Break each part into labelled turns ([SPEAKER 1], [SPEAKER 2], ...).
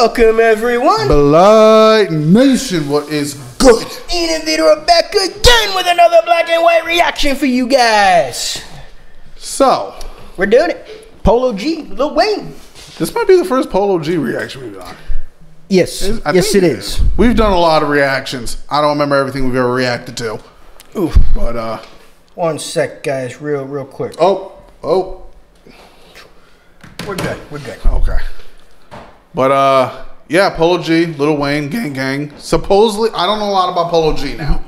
[SPEAKER 1] Welcome everyone.
[SPEAKER 2] Blite Nation, what is good?
[SPEAKER 1] Ian and Vito are back again with another black and white reaction for you guys.
[SPEAKER 2] So,
[SPEAKER 1] We're doing it. Polo G, Lil Wayne.
[SPEAKER 2] this might be the first Polo G reaction we've done.
[SPEAKER 1] Yes,
[SPEAKER 2] I
[SPEAKER 1] yes it is.
[SPEAKER 2] We've done a lot of reactions. I don't remember everything we've ever reacted to.
[SPEAKER 1] Ooh,
[SPEAKER 2] But, uh,
[SPEAKER 1] one sec, guys, real, real quick.
[SPEAKER 2] oh, oh,
[SPEAKER 1] We're good. We're good.
[SPEAKER 2] okay. But, uh, yeah, Polo G, Little Wayne, Gang Gang. Supposedly, I don't know a lot about Polo G now.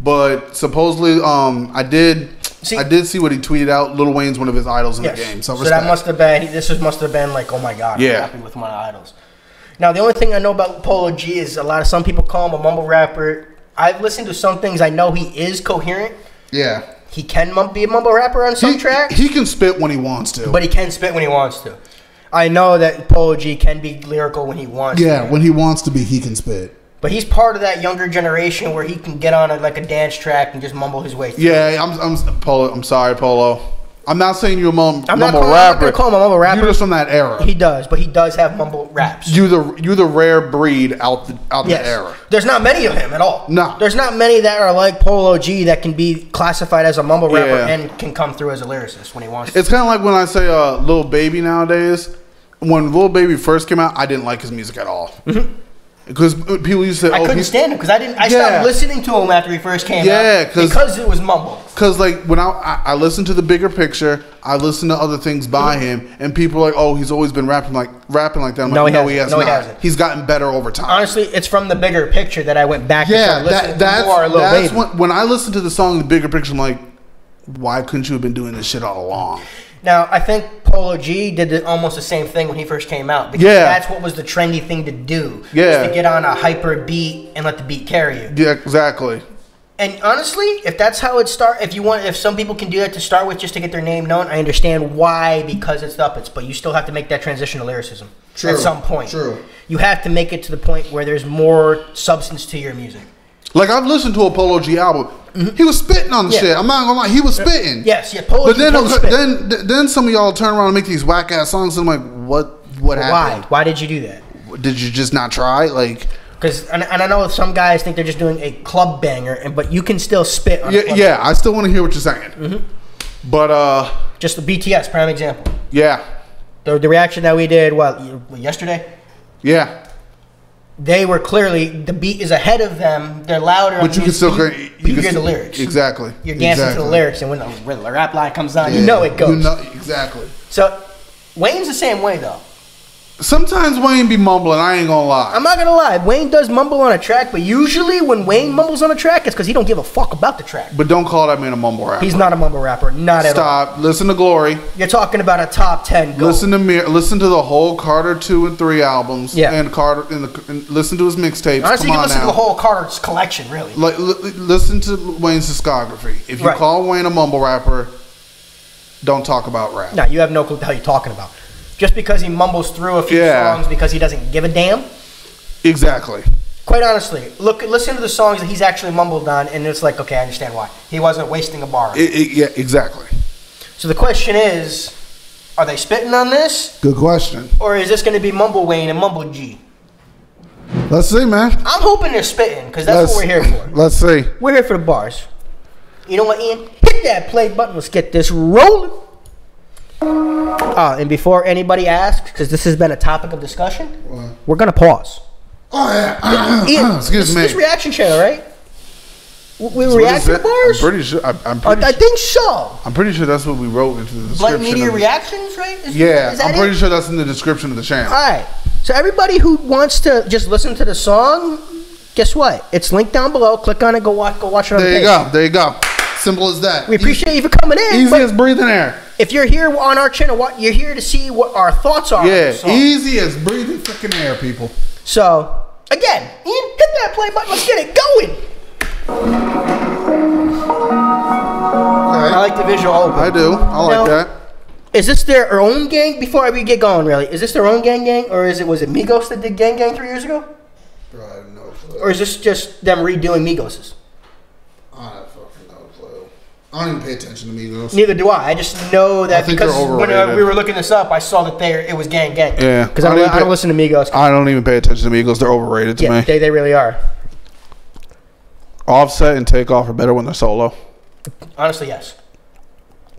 [SPEAKER 2] But supposedly, um, I did,
[SPEAKER 1] See-
[SPEAKER 2] I did see what he tweeted out. Little Wayne's one of his idols in
[SPEAKER 1] Yes.
[SPEAKER 2] the game. So,
[SPEAKER 1] So, that must have been. This was, must have been like, oh my god,
[SPEAKER 2] Yeah.
[SPEAKER 1] I'm happy with my idols. Now the only thing I know about Polo G is a lot of some people call him a mumble rapper. I've listened to some things. I know he is coherent.
[SPEAKER 2] yeah.
[SPEAKER 1] He can be a mumble rapper on some
[SPEAKER 2] He,
[SPEAKER 1] tracks,
[SPEAKER 2] he can spit when he wants to.
[SPEAKER 1] but he can spit when he wants to. I know that Polo G can be lyrical when he wants
[SPEAKER 3] Yeah,
[SPEAKER 1] to.
[SPEAKER 3] when he wants to be, he can spit.
[SPEAKER 1] But he's part of that younger generation where he can get on a, like a dance track and just mumble his way through.
[SPEAKER 2] Yeah, I'm, I'm Polo. I'm sorry, Polo. I'm not saying you're a mum,
[SPEAKER 1] I'm not
[SPEAKER 2] mumble
[SPEAKER 1] I'm not
[SPEAKER 2] rapper.
[SPEAKER 1] gonna call him a mumble rapper.
[SPEAKER 2] You're just from that era.
[SPEAKER 1] He does, but he does have mumble raps.
[SPEAKER 2] you the you the rare breed out the out
[SPEAKER 1] Yes.
[SPEAKER 2] the era.
[SPEAKER 1] There's not many of him at all.
[SPEAKER 2] No.
[SPEAKER 1] There's not many that are like Polo G that can be classified as a mumble rapper
[SPEAKER 2] Yeah.
[SPEAKER 1] and can come through as a lyricist when he wants to.
[SPEAKER 2] It's kind of like when I say uh, "Little Baby" nowadays. When Little Baby first came out, I didn't like his music at all. Because people used to say,
[SPEAKER 1] Mm-hmm. I
[SPEAKER 2] "Oh,
[SPEAKER 1] couldn't
[SPEAKER 2] he's
[SPEAKER 1] stand him because I didn't. I
[SPEAKER 2] Yeah.
[SPEAKER 1] stopped listening to him after he first came
[SPEAKER 2] Yeah,
[SPEAKER 1] out
[SPEAKER 2] 'cause-
[SPEAKER 1] because it was mumble.
[SPEAKER 2] Because like when I, I I listen to the bigger picture, I listened to other things by
[SPEAKER 1] Mm-hmm.
[SPEAKER 2] him, and people are like, "Oh, he's always been rapping like rapping like that." I'm
[SPEAKER 1] No,
[SPEAKER 2] like,
[SPEAKER 1] he
[SPEAKER 2] no, he has
[SPEAKER 1] No, he hasn't.
[SPEAKER 2] He's gotten better over time.
[SPEAKER 1] Honestly, it's from the bigger picture that I went back.
[SPEAKER 2] yeah,
[SPEAKER 1] listening
[SPEAKER 2] that, that's
[SPEAKER 1] to more
[SPEAKER 2] that's
[SPEAKER 1] Baby.
[SPEAKER 2] when, when I listened to the song, the bigger picture. I'm like, why couldn't you have been doing this shit all along?
[SPEAKER 1] Now, I think Polo G did the, almost the same thing when he first came out because
[SPEAKER 2] Yeah.
[SPEAKER 1] that's what was the trendy thing to do.
[SPEAKER 2] Yeah.
[SPEAKER 1] to get on a hyper beat and let the beat carry you.
[SPEAKER 2] Yeah, exactly.
[SPEAKER 1] And honestly, if that's how it start, if you want, if some people can do that to start with just to get their name known, I understand why because it's the Uppets. But you still have to make that transition to lyricism
[SPEAKER 3] True.
[SPEAKER 1] at some point.
[SPEAKER 3] true.
[SPEAKER 1] You have to make it to the point where there's more substance to your music.
[SPEAKER 2] Like I've listened to a Polo G album. He was spitting on the
[SPEAKER 1] Yeah.
[SPEAKER 2] shit. I'm not gonna lie, he was spitting.
[SPEAKER 1] Yes, yeah. Polo
[SPEAKER 2] But then,
[SPEAKER 1] can spit.
[SPEAKER 2] then, then some of y'all turn around and make these whack ass songs. And I'm like, what? What
[SPEAKER 1] why?
[SPEAKER 2] happened?
[SPEAKER 1] Why Why did you do that?
[SPEAKER 2] Did you just not try? Like,
[SPEAKER 1] Because and, and I know some guys think they're just doing a club banger, and but you can still spit.
[SPEAKER 2] Yeah,
[SPEAKER 1] club
[SPEAKER 2] yeah. I still want to hear what you're saying.
[SPEAKER 1] Mm-hmm.
[SPEAKER 2] But uh,
[SPEAKER 1] Just the BTS prime example.
[SPEAKER 2] yeah,
[SPEAKER 1] The, the reaction that we did, what, y- yesterday?
[SPEAKER 2] yeah.
[SPEAKER 1] They were clearly the beat is ahead of them. They're louder.
[SPEAKER 2] But you can still hear-
[SPEAKER 1] you,
[SPEAKER 2] you
[SPEAKER 1] you
[SPEAKER 2] can
[SPEAKER 1] hear the lyrics.
[SPEAKER 2] exactly,
[SPEAKER 1] You're dancing to the lyrics, and when the, when the rap line comes on, you know it goes.
[SPEAKER 2] You know, exactly.
[SPEAKER 1] So Wayne's the same way though.
[SPEAKER 2] Sometimes Wayne be mumbling. I ain't gonna lie.
[SPEAKER 1] I'm not gonna lie. Wayne does mumble on a track, but usually when Wayne mumbles on a track, it's because he don't give a fuck about the track.
[SPEAKER 2] but don't call that man a mumble rapper.
[SPEAKER 1] He's not a mumble rapper, not at all.
[SPEAKER 2] Stop. Listen to Glory.
[SPEAKER 1] You're talking about a top ten. Goat.
[SPEAKER 2] Listen to me. Listen to the whole Carter two and three albums.
[SPEAKER 1] Yeah.
[SPEAKER 2] And Carter and, the, and listen to his mixtapes.
[SPEAKER 1] Honestly,
[SPEAKER 2] Come
[SPEAKER 1] you can listen
[SPEAKER 2] now.
[SPEAKER 1] to the whole Carter's collection, really.
[SPEAKER 2] Like, li- li- listen to Wayne's discography. If you
[SPEAKER 1] Right.
[SPEAKER 2] call Wayne a mumble rapper, don't talk about rap.
[SPEAKER 1] No, you have no clue what the hell you're talking about. Just because he mumbles through a few
[SPEAKER 2] Yeah.
[SPEAKER 1] songs because he doesn't give a damn.
[SPEAKER 2] Exactly.
[SPEAKER 1] Quite honestly, look, listen to the songs that he's actually mumbled on, and it's like, okay, I understand why. He wasn't wasting a bar.
[SPEAKER 2] It- it- yeah, exactly.
[SPEAKER 1] so the question is, are they spitting on this,
[SPEAKER 3] Good question.
[SPEAKER 1] or is this going to be Mumble Wayne and Mumble G?
[SPEAKER 3] Let's see, man.
[SPEAKER 1] I'm hoping they're spitting because that's
[SPEAKER 3] let's,
[SPEAKER 1] what we're here for.
[SPEAKER 3] Let's see.
[SPEAKER 1] We're here for the bars. You know what, Ian? Hit that play button. Let's get this rolling. Uh, and before anybody asks, because this has been a topic of discussion, we're gonna pause.
[SPEAKER 3] Oh yeah.
[SPEAKER 1] Ian,
[SPEAKER 2] Excuse
[SPEAKER 1] this,
[SPEAKER 2] me.
[SPEAKER 1] This reaction channel, right? We, we
[SPEAKER 2] What
[SPEAKER 1] react to
[SPEAKER 2] it?
[SPEAKER 1] bars.
[SPEAKER 2] I'm pretty sure. I'm, I'm
[SPEAKER 1] Uh,
[SPEAKER 2] pretty.
[SPEAKER 1] I think so.
[SPEAKER 2] I'm pretty sure that's what we wrote into the description.
[SPEAKER 1] Media
[SPEAKER 2] of
[SPEAKER 1] reactions, right? Is-
[SPEAKER 2] Yeah,
[SPEAKER 1] is
[SPEAKER 2] I'm
[SPEAKER 1] it?
[SPEAKER 2] pretty sure that's in the description of the channel.
[SPEAKER 1] All right. So everybody who wants to just listen to the song, guess what? It's linked down below. Click on it. Go watch. Go watch it on
[SPEAKER 2] There
[SPEAKER 1] the
[SPEAKER 2] you
[SPEAKER 1] page.
[SPEAKER 2] go. There you go. Simple as that.
[SPEAKER 1] We appreciate you for coming in.
[SPEAKER 2] Easy as breathing air.
[SPEAKER 1] If you're here on our channel, what you're here to see what our thoughts are.
[SPEAKER 2] Yeah,
[SPEAKER 1] the
[SPEAKER 2] easy as breathing freaking air, people.
[SPEAKER 1] So again, Ian, hit that play button. Let's get it going. I like the visual open.
[SPEAKER 2] I do. I like
[SPEAKER 1] Now-
[SPEAKER 2] that.
[SPEAKER 1] Is this their own gang? Before we get going, really, is this their own gang gang, or is it was it Migos that did gang gang three years ago,
[SPEAKER 3] Bro, I have no clue.
[SPEAKER 1] or is this just them redoing Migos's?
[SPEAKER 3] I have fucking no clue. I don't even pay attention to Migos.
[SPEAKER 1] Neither do I. I just know that
[SPEAKER 2] I
[SPEAKER 1] because when uh, we were looking this up, I saw that there it was gang gang.
[SPEAKER 2] Yeah.
[SPEAKER 1] Because I,
[SPEAKER 2] I
[SPEAKER 1] don't,
[SPEAKER 2] didn't
[SPEAKER 1] I don't listen to Migos.
[SPEAKER 2] I don't even pay attention to Migos. They're overrated to
[SPEAKER 1] yeah,
[SPEAKER 2] me.
[SPEAKER 1] they, they really are.
[SPEAKER 2] Offset and Takeoff are better when they're solo.
[SPEAKER 1] Honestly, yes.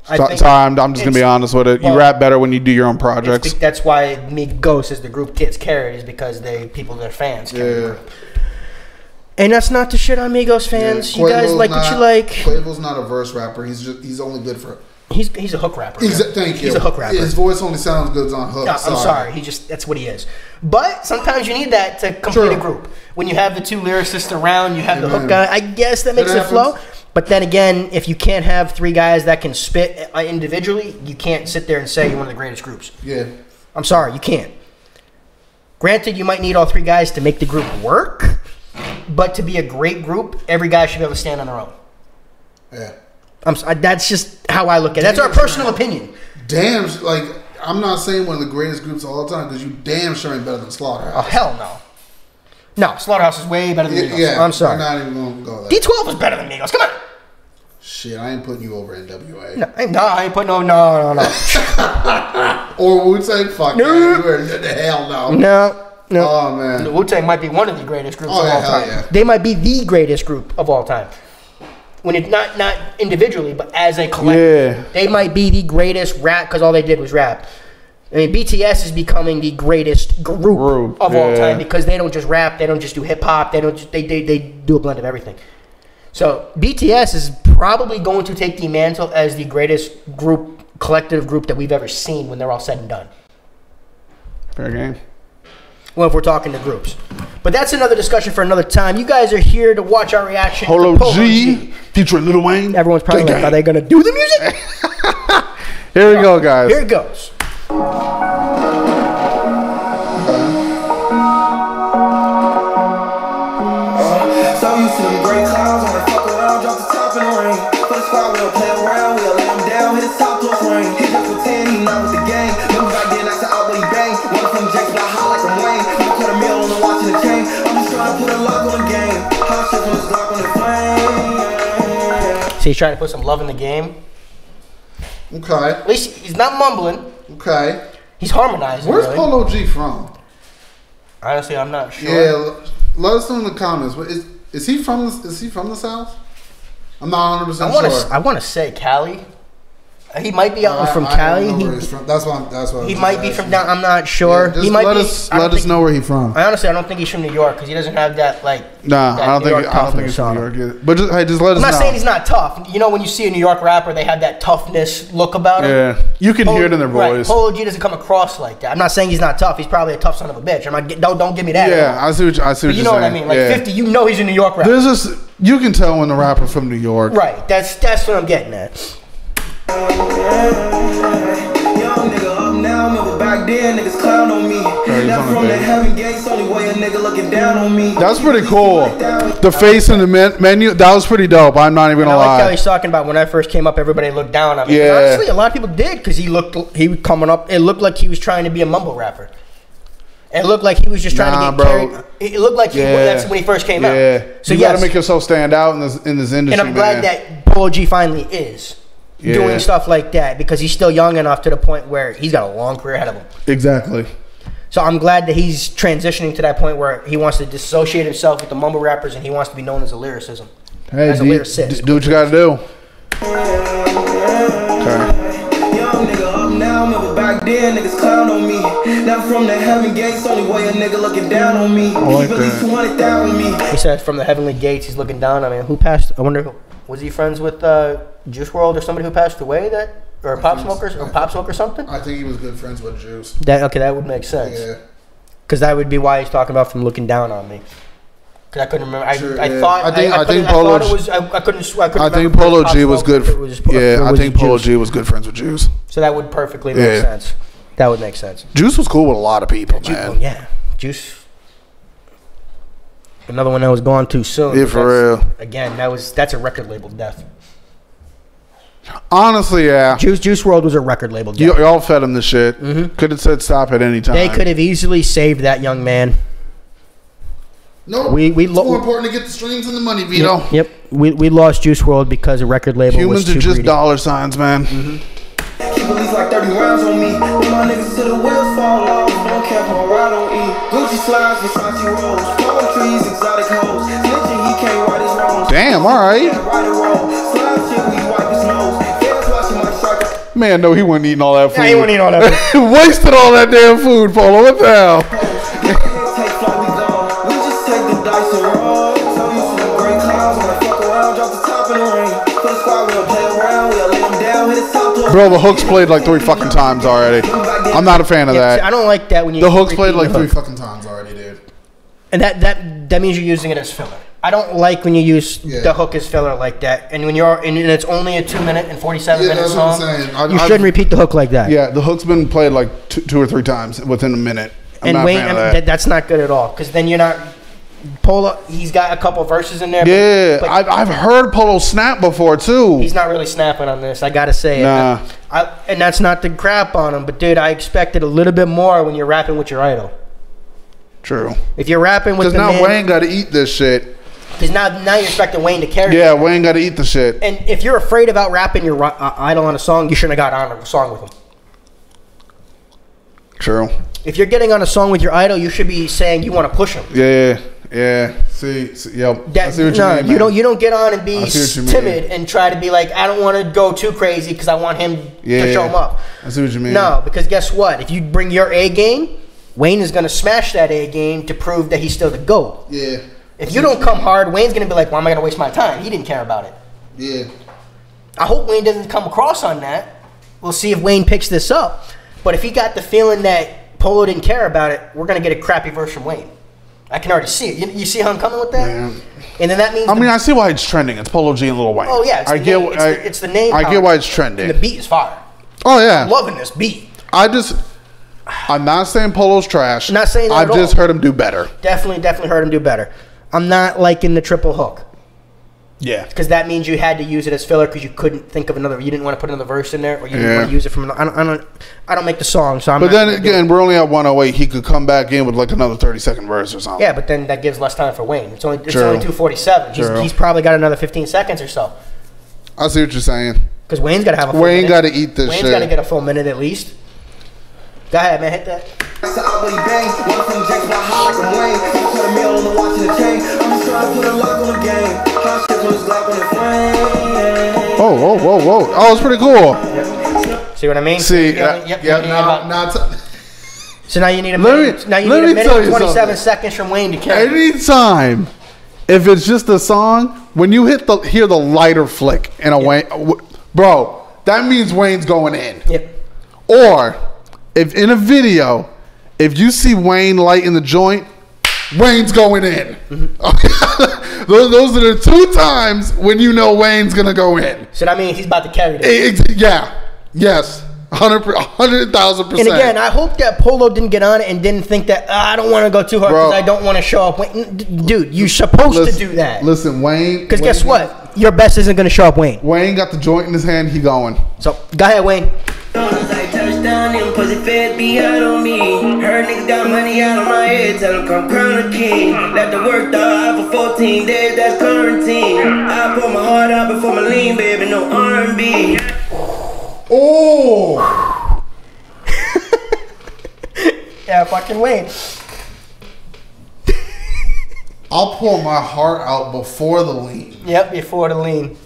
[SPEAKER 1] I
[SPEAKER 2] So-
[SPEAKER 1] think
[SPEAKER 2] sorry, I'm, I'm just gonna be honest with it. You rap better when you do your own projects.
[SPEAKER 1] that's why Migos as the group gets carried is because they people their fans. carry the
[SPEAKER 3] Yeah.
[SPEAKER 1] And that's not to shit on Migos fans.
[SPEAKER 3] Yeah,
[SPEAKER 1] you guys like what you
[SPEAKER 3] not-
[SPEAKER 1] like.
[SPEAKER 3] Quavo's not a verse rapper. He's just he's only good for.
[SPEAKER 1] He's he's a hook rapper.
[SPEAKER 3] Thank you.
[SPEAKER 1] He's a hook rapper.
[SPEAKER 3] His voice only sounds good on hook.
[SPEAKER 1] No, I'm sorry. He just that's what he is. But sometimes you need that to complete a group. When you have the two lyricists around, you have the hook guy. I guess that makes it,
[SPEAKER 3] happens.
[SPEAKER 1] flow. But then again, if you can't have three guys that can spit uh, individually, you can't sit there and say you're one of the greatest groups.
[SPEAKER 3] Yeah.
[SPEAKER 1] I'm sorry, you can't. Granted, you might need all three guys to make the group work, but to be a great group, every guy should be able to stand on their own.
[SPEAKER 3] Yeah.
[SPEAKER 1] I'm, s- I- that's just how I look at it. That's our personal opinion.
[SPEAKER 3] Damn. Like I'm not saying one of the greatest groups of all time because you damn sure ain't better than Slaughterhouse.
[SPEAKER 1] Oh hell no. No, Slaughterhouse is way better than Migos.
[SPEAKER 3] yeah,
[SPEAKER 1] I'm sorry.
[SPEAKER 3] We're not even gonna go there.
[SPEAKER 1] D12 is better than Migos. Come on.
[SPEAKER 3] Shit, I ain't putting you over NWA.
[SPEAKER 1] No, I- no, I ain't putting no, no, no, no,
[SPEAKER 3] Or Wu Tang, fuck
[SPEAKER 1] No.
[SPEAKER 3] the hell no.
[SPEAKER 1] no, no.
[SPEAKER 3] Oh man.
[SPEAKER 1] Wu Tang might be one of the greatest groups
[SPEAKER 3] Oh,
[SPEAKER 1] of
[SPEAKER 3] yeah,
[SPEAKER 1] all
[SPEAKER 3] hell
[SPEAKER 1] time.
[SPEAKER 3] yeah.
[SPEAKER 1] They might be the greatest group of all time. When it's not not individually, but as a collective,
[SPEAKER 2] Yeah.
[SPEAKER 1] they might be the greatest rap because all they did was rap. I mean, BTS is becoming the greatest group,
[SPEAKER 2] Group,
[SPEAKER 1] of all time because they don't just rap, they don't just do hip hop, they don't just, they, they they do a blend of everything. So BTS is probably going to take the mantle as the greatest group, collective group that we've ever seen when they're all said and done.
[SPEAKER 2] Fair game.
[SPEAKER 1] Well, if we're talking to groups. But that's another discussion for another time. You guys are here to watch our reaction
[SPEAKER 2] Polo
[SPEAKER 1] to Polo
[SPEAKER 2] G featuring Lil Wayne.
[SPEAKER 1] Everyone's probably
[SPEAKER 2] Gang
[SPEAKER 1] like,
[SPEAKER 2] gang.
[SPEAKER 1] are they going to do the music?
[SPEAKER 2] Here we go, guys.
[SPEAKER 1] Here it goes.
[SPEAKER 4] See,
[SPEAKER 1] he's trying to put some love in the game.
[SPEAKER 3] Okay.
[SPEAKER 1] At least he's not mumbling.
[SPEAKER 3] Okay.
[SPEAKER 1] He's harmonizing.
[SPEAKER 3] Where's
[SPEAKER 1] really.
[SPEAKER 3] Polo G from?
[SPEAKER 1] Honestly, I'm not sure.
[SPEAKER 3] Yeah, let us know in the comments. Is is he from? The, is he from the south? I'm not 100 percent sure.
[SPEAKER 1] I want to say Cali. He might be out
[SPEAKER 3] I-
[SPEAKER 1] from
[SPEAKER 3] I don't
[SPEAKER 1] Cali.
[SPEAKER 3] know
[SPEAKER 1] He,
[SPEAKER 3] where he's from. That's why. I'm, that's why. I was
[SPEAKER 1] he might be from down. I'm not sure.
[SPEAKER 3] Yeah, just
[SPEAKER 1] he might
[SPEAKER 3] let
[SPEAKER 1] be.
[SPEAKER 3] us
[SPEAKER 1] I don't
[SPEAKER 3] let us know where he's from.
[SPEAKER 1] I honestly, I don't think he's from New York because he doesn't have that like.
[SPEAKER 2] Nah,
[SPEAKER 1] that
[SPEAKER 2] I don't
[SPEAKER 1] New
[SPEAKER 2] think
[SPEAKER 1] York
[SPEAKER 2] I don't think
[SPEAKER 1] toughness
[SPEAKER 2] it's from
[SPEAKER 1] on
[SPEAKER 2] New. York either. But just hey, just let us
[SPEAKER 1] I'm not
[SPEAKER 2] know.
[SPEAKER 1] saying he's not tough. You know, when you see a New York rapper, they have that toughness look about him.
[SPEAKER 2] yeah, you can hear it in their
[SPEAKER 1] Right,
[SPEAKER 2] voice.
[SPEAKER 1] Polo G doesn't come across like that. I'm not saying he's not tough. He's probably a tough son of a bitch. I'm not. Don't don't give me that.
[SPEAKER 2] Yeah, I see what you, I see what
[SPEAKER 1] you
[SPEAKER 2] you're
[SPEAKER 1] know what I mean. Like
[SPEAKER 2] yeah.
[SPEAKER 1] 50, you know he's a New York rapper.
[SPEAKER 2] There's this. You can tell when the rapper's from New York.
[SPEAKER 1] right. That's that's what I'm getting at.
[SPEAKER 2] That's pretty cool. The face in the men- menu. That was pretty dope. I'm not even
[SPEAKER 1] And I
[SPEAKER 2] gonna
[SPEAKER 1] like how
[SPEAKER 2] lie.
[SPEAKER 1] he's talking about when I first came up, everybody looked down on me.
[SPEAKER 2] Yeah.
[SPEAKER 1] But honestly, a lot of people did because he looked he was coming up. It looked like he was trying to be a mumble rapper. It looked like he was just trying
[SPEAKER 2] Nah,
[SPEAKER 1] to get
[SPEAKER 2] bro.
[SPEAKER 1] carried. It looked like he
[SPEAKER 2] Yeah.
[SPEAKER 1] that's when he first came out.
[SPEAKER 2] Yeah.
[SPEAKER 1] So
[SPEAKER 2] you
[SPEAKER 1] yes,
[SPEAKER 2] gotta make yourself stand out in this in this industry.
[SPEAKER 1] and I'm glad
[SPEAKER 2] man.
[SPEAKER 1] that Polo G finally is
[SPEAKER 2] Yeah.
[SPEAKER 1] doing stuff like that because he's still young enough to the point where he's got a long career ahead of him.
[SPEAKER 2] exactly.
[SPEAKER 1] So I'm glad that he's transitioning to that point where he wants to dissociate himself with the mumble rappers and he wants to be known as a lyricism.
[SPEAKER 2] Hey,
[SPEAKER 1] As a
[SPEAKER 2] do,
[SPEAKER 1] lyricist.
[SPEAKER 2] do, do what you gotta do. Okay.
[SPEAKER 4] Young nigga up now, remember back then, niggas clown on me. Now from the heaven gates, only way a nigga looking down on me.
[SPEAKER 2] like
[SPEAKER 4] Keep at least
[SPEAKER 2] that.
[SPEAKER 4] 200,000 me.
[SPEAKER 1] He said from the heavenly gates he's looking down. I mean, who passed? I wonder, who, was he friends with uh, Juice WRLD or somebody who passed away that, or Pop
[SPEAKER 3] think
[SPEAKER 1] Smoke or. Pop Smoke or something?
[SPEAKER 3] I think he was good friends with Juice.
[SPEAKER 1] That okay, that would make sense.
[SPEAKER 3] Yeah.
[SPEAKER 1] Because that would be why he's talking about from looking down on me. Because I couldn't remember. I,
[SPEAKER 3] Sure,
[SPEAKER 1] I
[SPEAKER 3] yeah.
[SPEAKER 1] thought
[SPEAKER 2] I think-
[SPEAKER 1] I,
[SPEAKER 2] I think Polo
[SPEAKER 1] thought it was. I, I couldn't. I, couldn't
[SPEAKER 2] I think Polo G was good.
[SPEAKER 1] or if it was-
[SPEAKER 2] yeah, I think Polo
[SPEAKER 1] Juice.
[SPEAKER 2] G was good friends with Juice.
[SPEAKER 1] So that would perfectly make
[SPEAKER 2] Yeah.
[SPEAKER 1] sense. That would make sense.
[SPEAKER 2] Juice was cool with a lot of people,
[SPEAKER 1] Ju-
[SPEAKER 2] man.
[SPEAKER 1] yeah, Juice. Another one that was gone too soon.
[SPEAKER 2] Yeah, for real.
[SPEAKER 1] Again, that was that's a record label death.
[SPEAKER 2] Honestly, yeah.
[SPEAKER 1] Juice Juice WRLD was a record label death.
[SPEAKER 2] You, y'all fed him the shit. Mm-hmm. Could have said stop at any time.
[SPEAKER 1] They could have easily saved that young man.
[SPEAKER 3] No,
[SPEAKER 1] We- we
[SPEAKER 3] it's
[SPEAKER 1] lo-
[SPEAKER 3] more important to get the streams and the money, Vito.
[SPEAKER 1] Yep. yep. We, we lost Juice WRLD because a record label
[SPEAKER 2] Humans
[SPEAKER 1] was too
[SPEAKER 2] are just
[SPEAKER 1] greedy.
[SPEAKER 2] dollar signs, man.
[SPEAKER 4] Keep at least like 30 rounds on me. When my niggas to the wheels fall off. Don't care if my ride on E. Gucci slides, Versace rolls. Palm trees, exotic hoes. Snitching, he can't right his wrongs.
[SPEAKER 2] Damn, all right.
[SPEAKER 4] Can't right or wrong. Slide shit, we wipe his nose. Fans watching my shark.
[SPEAKER 2] Man, no, he wasn't eating all that food.
[SPEAKER 1] Yeah, he wasn't eating all that
[SPEAKER 2] Wasted all that damn food, Polo. What the hell? Bro, the hooks played like three fucking times already. I'm not a fan of
[SPEAKER 1] Yeah, see,
[SPEAKER 2] that.
[SPEAKER 1] I don't like that when you
[SPEAKER 2] The hooks played like three.
[SPEAKER 3] Fucking times already, dude.
[SPEAKER 1] and that that that means you're using it as filler. I don't like when you use
[SPEAKER 3] Yeah.
[SPEAKER 1] the hook as filler like that, and when you're and it's only a two minute and forty seven
[SPEAKER 3] Yeah,
[SPEAKER 1] minute
[SPEAKER 3] that's what I'm
[SPEAKER 1] song.
[SPEAKER 3] saying. I-
[SPEAKER 1] you
[SPEAKER 3] I've-
[SPEAKER 1] shouldn't repeat the hook like that.
[SPEAKER 2] Yeah, the hook's been played like two, two or three times within a minute. I'm
[SPEAKER 1] and
[SPEAKER 2] not
[SPEAKER 1] Wayne,
[SPEAKER 2] a
[SPEAKER 1] I
[SPEAKER 2] fan
[SPEAKER 1] mean,
[SPEAKER 2] of
[SPEAKER 1] that.
[SPEAKER 2] that.
[SPEAKER 1] that's not good at all because then you're not. Polo, he's got a couple verses in there.
[SPEAKER 2] Yeah,
[SPEAKER 1] but
[SPEAKER 2] I've, I've heard Polo snap before too.
[SPEAKER 1] he's not really snapping on this. I gotta say
[SPEAKER 2] Nah.
[SPEAKER 1] it. I, and that's not the crap on him, but dude, I expected a little bit more when you're rapping with your idol.
[SPEAKER 2] True.
[SPEAKER 1] If you're rapping with
[SPEAKER 2] Because now
[SPEAKER 1] man,
[SPEAKER 2] Wayne got to eat this shit.
[SPEAKER 1] because now now you're expecting Wayne to carry.
[SPEAKER 2] Yeah,
[SPEAKER 1] it.
[SPEAKER 2] Wayne got to eat the shit.
[SPEAKER 1] And if you're afraid about rapping your uh, idol on a song, you shouldn't have got on a song with him.
[SPEAKER 2] True.
[SPEAKER 1] If you're getting on a song with your idol, you should be saying you want to push him.
[SPEAKER 2] Yeah, yeah. See, see yep. I see what you
[SPEAKER 1] no,
[SPEAKER 2] mean.
[SPEAKER 1] you
[SPEAKER 2] man.
[SPEAKER 1] don't. You don't get on and be
[SPEAKER 2] I see what you mean.
[SPEAKER 1] timid and try to be like, I don't want to go too crazy because I want him
[SPEAKER 2] Yeah,
[SPEAKER 1] to show him up.
[SPEAKER 2] I see what you mean.
[SPEAKER 1] No, because guess what? If you bring your A game, Wayne is going to smash that A game to prove that he's still the GOAT.
[SPEAKER 3] Yeah.
[SPEAKER 1] If you don't come hard, Wayne's going to be like, why am I going to waste my time? He didn't care about it.
[SPEAKER 3] Yeah.
[SPEAKER 1] I hope Wayne doesn't come across on that. We'll see if Wayne picks this up. But if he got the feeling that Polo didn't care about it, we're going to get a crappy version from Wayne. I can already see it. You, you see how I'm coming with that?
[SPEAKER 2] Yeah.
[SPEAKER 1] And then that means
[SPEAKER 2] I mean, I see why it's trending. It's Polo G and Lil Wayne.
[SPEAKER 1] Oh, yeah, it's
[SPEAKER 2] I
[SPEAKER 1] the
[SPEAKER 2] get.
[SPEAKER 1] name- it's
[SPEAKER 2] I,
[SPEAKER 1] the- it's the name
[SPEAKER 2] I
[SPEAKER 1] power.
[SPEAKER 2] get why it's
[SPEAKER 1] and
[SPEAKER 2] trending.
[SPEAKER 1] the beat is fire.
[SPEAKER 2] oh yeah.
[SPEAKER 1] I'm loving this beat.
[SPEAKER 2] I just. I'm not saying Polo's trash.
[SPEAKER 1] I'm Not saying
[SPEAKER 2] I've just
[SPEAKER 1] all.
[SPEAKER 2] heard him do better.
[SPEAKER 1] Definitely, definitely heard him do better. I'm not liking the triple hook
[SPEAKER 2] Yeah.
[SPEAKER 1] because that means you had to use it as filler because you couldn't think of another. You didn't want to put another verse in there, or you didn't
[SPEAKER 2] Yeah.
[SPEAKER 1] want to use it from. Another, I don't. I don't. I don't make the song, so I'm.
[SPEAKER 2] But then
[SPEAKER 1] gonna do it.
[SPEAKER 2] again, we're only at 108. He could come back in with like another 30 second verse or something.
[SPEAKER 1] Yeah, but then that gives less time for Wayne. It's only it's
[SPEAKER 2] True.
[SPEAKER 1] only two forty seven. He's, he's probably got another fifteen seconds or so.
[SPEAKER 2] I see what you're saying.
[SPEAKER 1] Because Wayne's got to have a full
[SPEAKER 2] Wayne
[SPEAKER 1] minute.
[SPEAKER 2] gotta eat this
[SPEAKER 1] Wayne's
[SPEAKER 2] shit.
[SPEAKER 1] got to get a full minute at least. Go ahead, man. Hit that.
[SPEAKER 4] That's the outway bang. One from Jackson, I high like I'm Wayne. Put a meal on the watch and the chain. I'm just trying to put a lock on the game. Hot shit when it's Glock on the flame.
[SPEAKER 2] Oh, whoa, whoa, whoa. Oh, it's pretty cool.
[SPEAKER 1] See what I mean?
[SPEAKER 2] See,
[SPEAKER 1] Yeah,
[SPEAKER 2] uh,
[SPEAKER 1] yep,
[SPEAKER 2] yeah,
[SPEAKER 3] Now, now, t-
[SPEAKER 1] so now you need a
[SPEAKER 2] Let me-
[SPEAKER 1] minute. now you
[SPEAKER 2] let
[SPEAKER 1] need a minute and twenty seven
[SPEAKER 2] something.
[SPEAKER 1] seconds from Wayne to carry.
[SPEAKER 2] Anytime, if it's just a song, when you hit the hear the lighter flick in a Wayne, bro, that means Wayne's going in.
[SPEAKER 1] Yep.
[SPEAKER 2] Or if in a video, if you see Wayne lighting the joint, Wayne's going in. those, those are the two times when you know Wayne's gonna go in.
[SPEAKER 1] So that means he's about to carry this.
[SPEAKER 2] It- it- yeah, yes, 100,000 percent.
[SPEAKER 1] And again, I hope that Polo didn't get on it and didn't think that "Ah, I don't want to go too hard because I don't want to show up. Wayne, dude, you're supposed
[SPEAKER 2] listen,
[SPEAKER 1] to do that.
[SPEAKER 2] Listen, Wayne.
[SPEAKER 1] Because guess what? Your best isn't going to show up, Wayne.
[SPEAKER 2] Wayne got the joint in his hand. He going.
[SPEAKER 1] So go ahead, Wayne.
[SPEAKER 4] Soon as I touch them pussy fed be out on me. Heard niggas got money out of my head, tell them come crown a king. Let the work dog out for 14 days, that's quarantine. I put my heart out before my lean, baby, no R&B.
[SPEAKER 2] Oh,
[SPEAKER 1] Yeah, fucking Wayne.
[SPEAKER 3] I'll pour my heart out before the lean.
[SPEAKER 1] Yep, before the lean.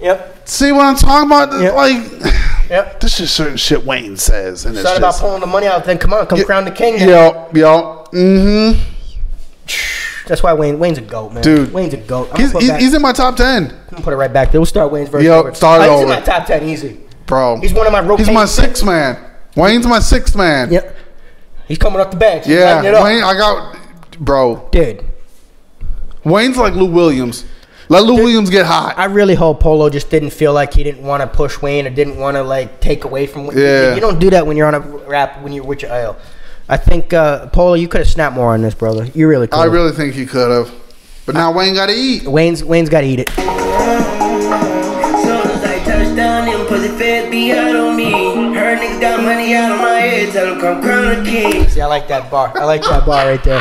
[SPEAKER 1] Yep,
[SPEAKER 2] see what I'm talking about?
[SPEAKER 1] Yep.
[SPEAKER 2] Like,
[SPEAKER 1] yep.
[SPEAKER 2] this is certain shit Wayne says, and it's
[SPEAKER 1] about
[SPEAKER 2] just.
[SPEAKER 1] pulling the money out, then come on, come
[SPEAKER 2] Yeah.
[SPEAKER 1] crown the king.
[SPEAKER 2] Yo, yo, mm-hmm.
[SPEAKER 1] That's why Wayne Wayne's a goat, man.
[SPEAKER 2] Dude.
[SPEAKER 1] Wayne's a goat. I'm
[SPEAKER 2] He's, he's,
[SPEAKER 1] back,
[SPEAKER 2] he's in my top ten,
[SPEAKER 1] I'm gonna put it right back there. We'll start Wayne's verse.
[SPEAKER 2] Yo,
[SPEAKER 1] over.
[SPEAKER 2] start
[SPEAKER 1] Oh, he's in my top ten, easy.
[SPEAKER 2] bro.
[SPEAKER 1] He's one of my
[SPEAKER 2] He's my sixth man. Wayne's my sixth man.
[SPEAKER 1] Yep. He's coming off the bench.
[SPEAKER 2] Yeah,
[SPEAKER 1] lighting it up.
[SPEAKER 2] Wayne. I got, bro.
[SPEAKER 1] Dude,
[SPEAKER 2] Wayne's like Lou Williams. Let Lou Williams get hot.
[SPEAKER 1] I really hope Polo just didn't feel like he didn't want to push Wayne or didn't want to like take away from. Wayne.
[SPEAKER 2] Yeah.
[SPEAKER 1] You don't do that when you're on a rap when you're with your IO. I think uh, Polo, you could have snapped more on this, brother. You really could.
[SPEAKER 2] I really think he could have, but now Wayne got to eat.
[SPEAKER 1] Wayne's Wayne's got to eat it.
[SPEAKER 4] Soon I touch down, them pussy fed be on me. Heard niggas got money out of my head, tell them come crown a king.
[SPEAKER 1] See, I like that bar. I like that bar right there.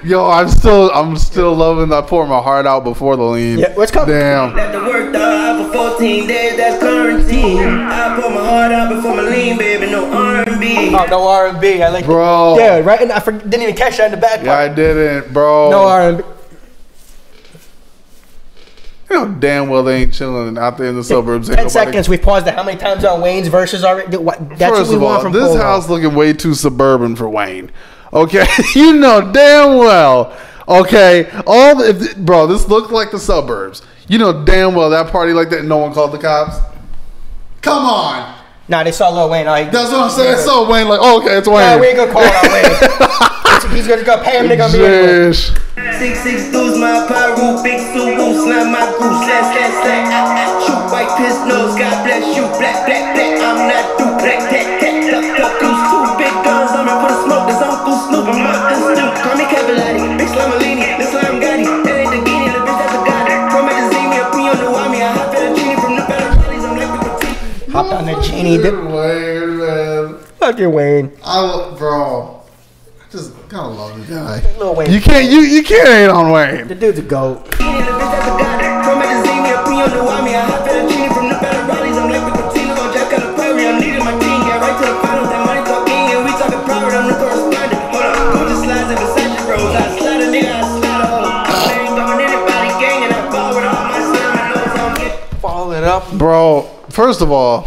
[SPEAKER 2] Yo, I'm still, I'm still loving. that pour my heart out before the lean.
[SPEAKER 1] Yeah, what's coming?
[SPEAKER 2] Damn.
[SPEAKER 4] Let the work done for 14 days, that's quarantine. I put my heart out before my lean, baby, no R&B.
[SPEAKER 1] Oh, no R and B. I like,
[SPEAKER 2] Bro.
[SPEAKER 1] Yeah, right. And I for, didn't even catch that in the back
[SPEAKER 2] Yeah, I didn't, bro.
[SPEAKER 1] no R and B.
[SPEAKER 2] You know damn well they ain't chilling out there in the suburbs.
[SPEAKER 1] Ten seconds. We paused it. How many times on Wayne's versus already? What, that's
[SPEAKER 2] First
[SPEAKER 1] what we
[SPEAKER 2] of
[SPEAKER 1] want
[SPEAKER 2] all,
[SPEAKER 1] from
[SPEAKER 2] this
[SPEAKER 1] Polo.
[SPEAKER 2] house looking way too suburban for Wayne. Okay, you know damn well. Okay, all the, if, bro, this looked like the suburbs. You know damn well that party like that. No one called the cops. Come on,
[SPEAKER 1] Nah, they saw Lil Wayne. He-
[SPEAKER 2] that's what I'm saying. So Wayne, like, oh, okay, it's Wayne.
[SPEAKER 1] Nah, we ain't gonna call out Wayne. He's gonna go pay him. They're gonna be anyway.
[SPEAKER 4] Six six dudes, my pyro, big suit, slam my goose, slash slash slash. I, I shoot white piss nose, God bless you, black black black. I'm not petite.
[SPEAKER 1] Hopped on genie. Dip.
[SPEAKER 2] Wayne, man.
[SPEAKER 1] Fucking Wayne.
[SPEAKER 3] I bro. I just kind of love this guy.
[SPEAKER 1] Lil Wayne.
[SPEAKER 2] You can't, you you can't hate on Wayne.
[SPEAKER 1] The dude's a goat.
[SPEAKER 4] Genie, the bitch that's a god. From Medizini, up on the Wami, I hop in a genie from the better rallies. I'm like the petite, go Jack on the prairie. I'm leading my team, get right to the finals. That money talking, and we talking private. I'm the correspondent. Hold up, Gucci slides and Versace rolls. I slide a nigga, I slide a hoe. I ain't throwing anybody gang, and I ball with all my slime. I know it's on get.
[SPEAKER 1] Follow it up.
[SPEAKER 2] Bro, first of all,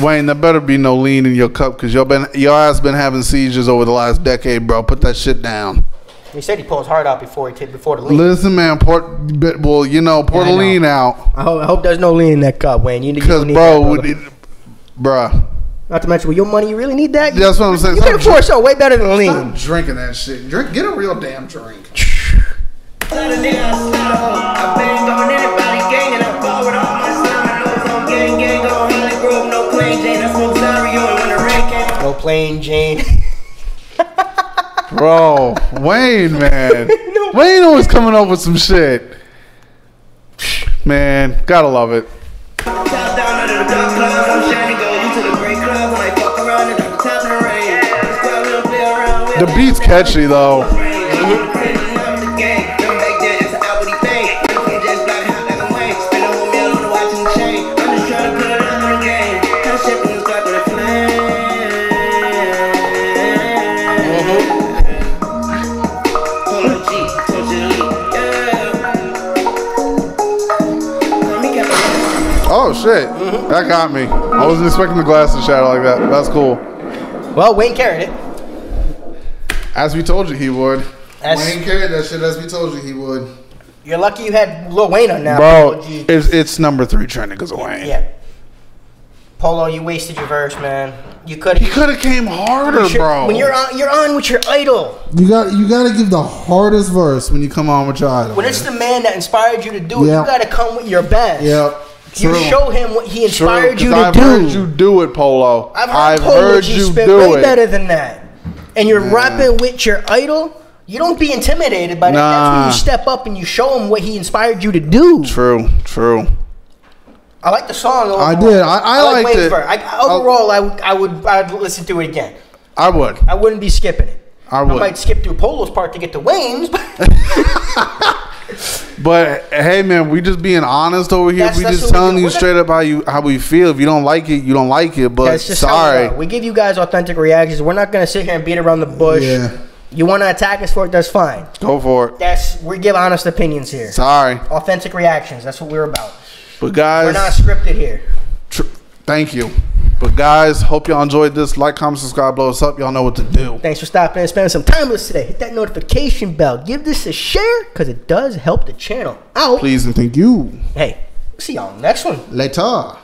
[SPEAKER 2] Wayne, there better be no lean in your cup because your been your ass been having seizures over the last decade, bro. Put that shit down.
[SPEAKER 1] He said he pulled his heart out before he did before the lean.
[SPEAKER 2] Listen, man, port bit- well, you know, pour
[SPEAKER 1] Yeah,
[SPEAKER 2] the
[SPEAKER 1] know.
[SPEAKER 2] lean out
[SPEAKER 1] I hope, I hope there's no lean in that cup, Wayne. You, you
[SPEAKER 2] because,
[SPEAKER 1] need
[SPEAKER 2] bro,
[SPEAKER 1] that,
[SPEAKER 2] it, bruh,
[SPEAKER 1] Not to mention with your money, you really need that.
[SPEAKER 2] That's what I'm saying.
[SPEAKER 1] You can
[SPEAKER 2] Stop
[SPEAKER 1] afford something way better than
[SPEAKER 3] Stop
[SPEAKER 1] lean.
[SPEAKER 3] drinking that shit. Drink. Get a real damn drink.
[SPEAKER 4] No plain Jane.
[SPEAKER 2] bro, Wayne, man, Wayne always coming up with some shit. Man, gotta love it.
[SPEAKER 4] Top down under the
[SPEAKER 2] beat's catchy
[SPEAKER 4] I'm shit,
[SPEAKER 2] that got me. I wasn't expecting the glass to shatter like that. That's cool.
[SPEAKER 1] well, Wayne carried it.
[SPEAKER 2] As we told you, he would.
[SPEAKER 1] That's,
[SPEAKER 3] Wayne carried that shit as we told you he would.
[SPEAKER 1] you're lucky you had Lil Wayne on now.
[SPEAKER 2] Bro,
[SPEAKER 1] Polo G.
[SPEAKER 2] it's, it's number three trending because of Wayne.
[SPEAKER 1] Yeah. Polo, you wasted your verse, man. You could
[SPEAKER 2] He
[SPEAKER 1] have.
[SPEAKER 2] could have came harder, bro.
[SPEAKER 1] When you're on, you're on with your idol.
[SPEAKER 3] You got you got to give the hardest verse when you come on with your idol.
[SPEAKER 1] When it's the man that inspired you to do it,
[SPEAKER 3] Yeah.
[SPEAKER 1] you got to come with your best.
[SPEAKER 3] Yep.
[SPEAKER 1] You show him what he
[SPEAKER 2] True,
[SPEAKER 1] you to
[SPEAKER 2] I've
[SPEAKER 1] do.
[SPEAKER 2] heard you do it, Polo.
[SPEAKER 1] I've heard,
[SPEAKER 2] I've
[SPEAKER 1] Polo
[SPEAKER 2] heard you
[SPEAKER 1] spit
[SPEAKER 2] do
[SPEAKER 1] way
[SPEAKER 2] it.
[SPEAKER 1] better than that. And you're rapping with your idol. You don't be intimidated by that. That's when you step up and you show him what he inspired you to do.
[SPEAKER 2] True, true.
[SPEAKER 1] I like the song. Overall.
[SPEAKER 3] I did. I- I
[SPEAKER 1] like
[SPEAKER 3] liked it.
[SPEAKER 1] I, overall, I would, I would, I'd listen to it again.
[SPEAKER 2] I would.
[SPEAKER 1] I wouldn't be skipping it.
[SPEAKER 2] I would.
[SPEAKER 1] I might skip through Polo's part to get to Wayne's, but
[SPEAKER 2] hey, man, we just being honest over here.
[SPEAKER 1] That's-
[SPEAKER 2] we
[SPEAKER 1] that's
[SPEAKER 2] just
[SPEAKER 1] what we
[SPEAKER 2] telling you straight up how you how we feel. If you don't like it, you don't like it. But
[SPEAKER 1] that's we
[SPEAKER 2] sorry.
[SPEAKER 1] We give you guys authentic reactions. We're not gonna sit here and beat around the bush.
[SPEAKER 3] Yeah.
[SPEAKER 1] You want to attack us for it? That's fine.
[SPEAKER 2] go for it.
[SPEAKER 1] That's we give honest opinions here.
[SPEAKER 2] Sorry,
[SPEAKER 1] Authentic reactions. That's what we're about.
[SPEAKER 2] but guys, We're
[SPEAKER 1] not scripted here.
[SPEAKER 2] Thank you. But guys, hope y'all enjoyed this. Like, comment, subscribe, blow us up. Y'all know what to do.
[SPEAKER 1] Thanks for stopping and spending some time with us today. Hit that notification bell. Give this a share because it does help the channel out.
[SPEAKER 3] Please and thank you.
[SPEAKER 1] Hey, see y'all next one.
[SPEAKER 3] Later.